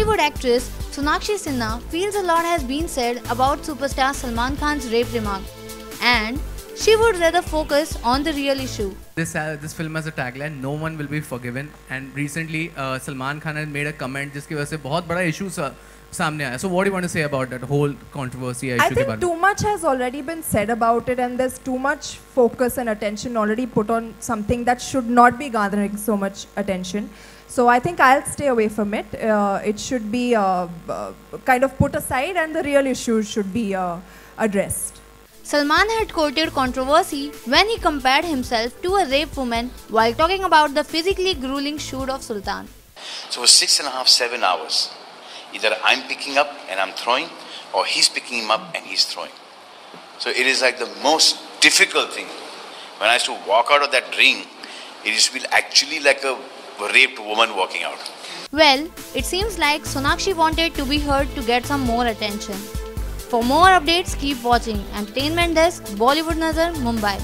actress Sonakshi Sinha feels a lot has been said about superstar Salman Khan's rape remark. And she would rather focus on the real issue. This uh, this film has a tagline no one will be forgiven and recently uh, Salman Khan has made a comment जिसकी वजह से बहुत बड़ा issue सा, सामने आया. So what do you want to say about that whole controversy issue I के think बारे में? too much has already been said about it, and there's too much focus and attention already put on something that should not be garnering so much attention. So I think I'll stay away from it. Uh, it should be uh, uh, kind of put aside, and the real issues should be uh, addressed. Salman had courted controversy when he compared himself to a rape woman while talking about the physically grueling shoot of Sultan. So for six and a half, seven hours, either I'm picking up and I'm throwing, or he's picking him up and he's throwing. So it is like the most difficult thing. When I used to walk out of that ring, it used to be actually like a raped woman walking out. Well, it seems like Sonakshi wanted to be heard to get some more attention. For more updates, keep watching. Entertainment Desk, Bollywood Nazar, Mumbai.